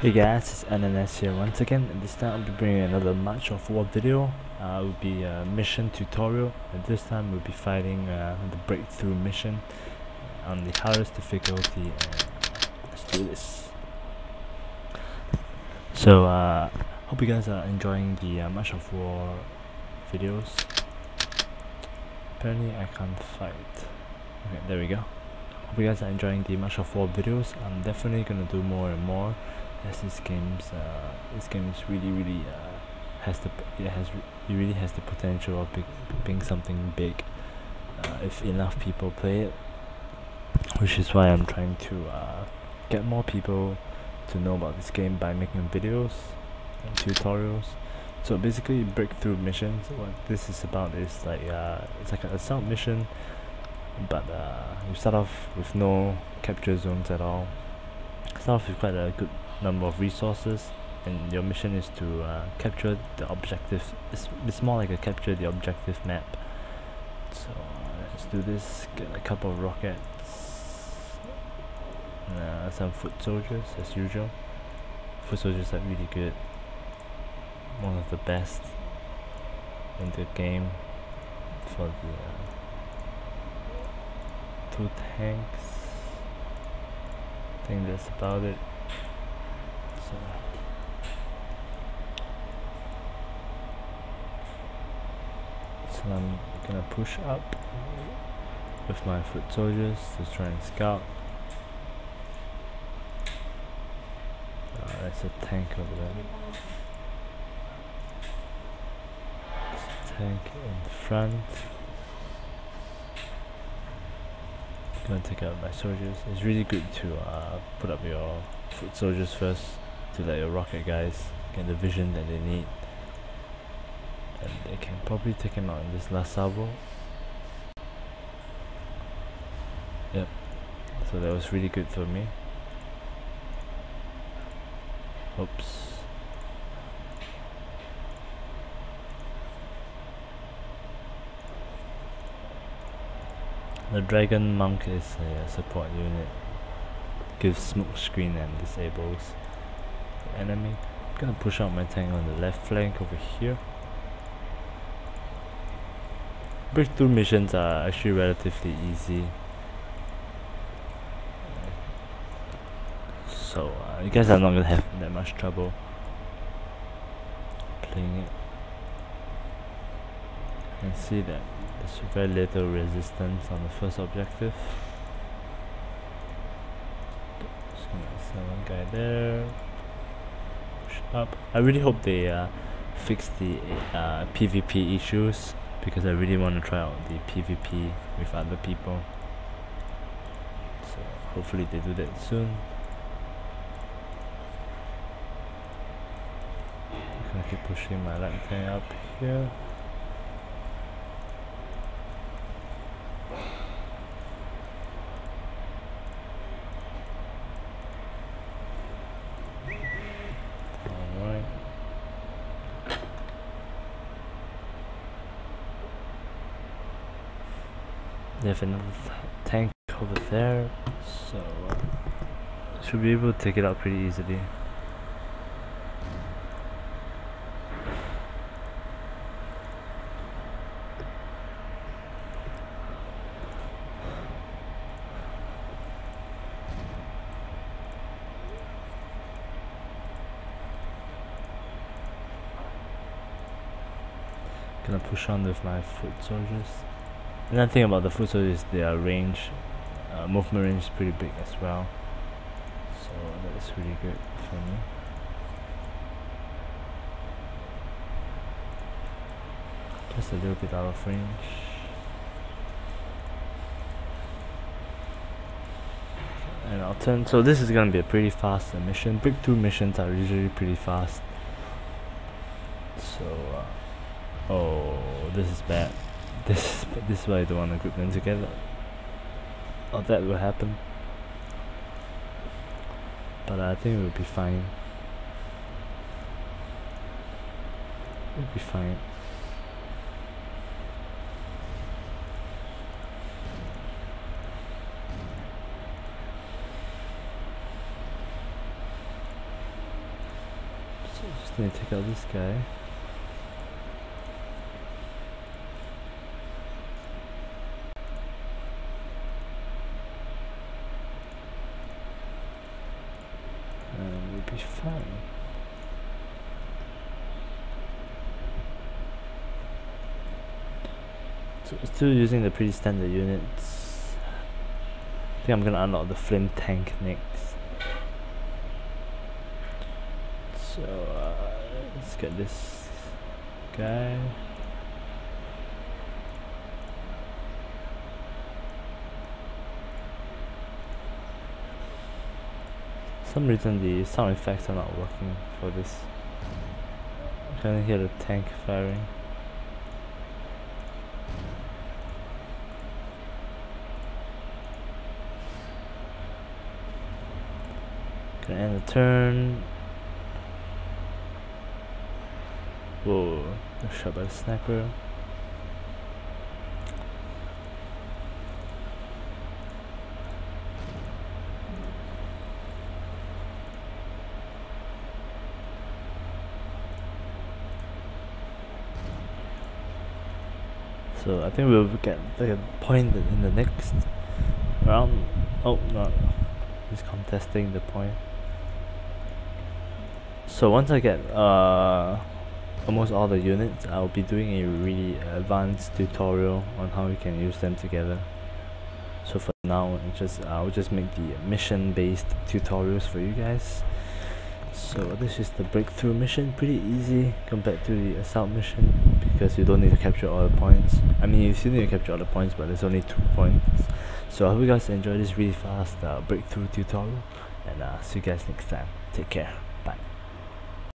Hey guys, it's Alnanaz here once again and this time I'll be bringing another March of War video. Uh, it will be a mission tutorial and this time we'll be fighting uh, the breakthrough mission on the hardest difficulty and let's do this. So uh, hope you guys are enjoying the uh, of War videos. Apparently I can't fight. Okay, there we go. Hope you guys are enjoying the March of War videos. I'm definitely gonna do more and more as this game's uh, this game is really really uh, has the it has it really has the potential of big, being something big uh, if enough people play it which is why I'm trying to uh, get more people to know about this game by making videos and tutorials. So basically breakthrough missions what this is about is like uh, it's like an assault mission but uh, you start off with no capture zones at all. Start off with quite a good number of resources and your mission is to uh, capture the objectives. It's, it's more like a capture the objective map. So let's do this. Get a couple of rockets. Uh, some foot soldiers as usual. Foot soldiers are really good. One of the best in the game for the uh, two tanks. I think that's about it so so I'm gonna push up with my foot soldiers to try and scout. Uh, there's a tank over there. Tank in front. Gonna take out my soldiers. It's really good to uh, put up your foot soldiers first to let your rocket guys get the vision that they need. And they can probably take him out in this last salvo yep. So that was really good for me. Oops. The dragon monk is a support unit. Gives smoke screen and disables enemy. I'm gonna push out my tank on the left flank over here. Breakthrough missions are actually relatively easy. So uh, you guys are not gonna have that much trouble playing it. You can see that there's very little resistance on the first objective. So one guy there. Up. I really hope they uh, fix the uh, PvP issues because I really want to try out the PvP with other people. So hopefully they do that soon. I'm gonna keep pushing my light tank up here. They have another tank over there, so should be able to take it out pretty easily. Gonna push on with my foot soldiers. Another thing about the foot is their range, uh, movement range is pretty big as well. So that's really good for me. Just a little bit out of range. And I'll turn, so this is gonna be a pretty fast mission. Breakthrough missions are usually pretty fast. So, uh, oh, this is bad this this I don't want to group them together. Or that will happen. But I think we'll be fine. We'll be fine. Just need to take out this guy. We'll be fine. So still using the pretty standard units. I think I'm gonna unlock the flame tank next. So uh, let's get this guy. Some reason the sound effects are not working for this. I can hear the tank firing. Can end the turn. Whoa, shot by the sniper. So I think we'll get the point in the next round. Oh no, he's contesting the point. So once I get uh, almost all the units, I'll be doing a really advanced tutorial on how you can use them together. So for now, just I'll just make the mission based tutorials for you guys. So this is the breakthrough mission, pretty easy compared to the assault mission because you don't need to capture all the points. I mean you still need to capture all the points but there's only two points. So I hope you guys enjoy this really fast uh, breakthrough tutorial and uh, see you guys next time. Take care. Bye.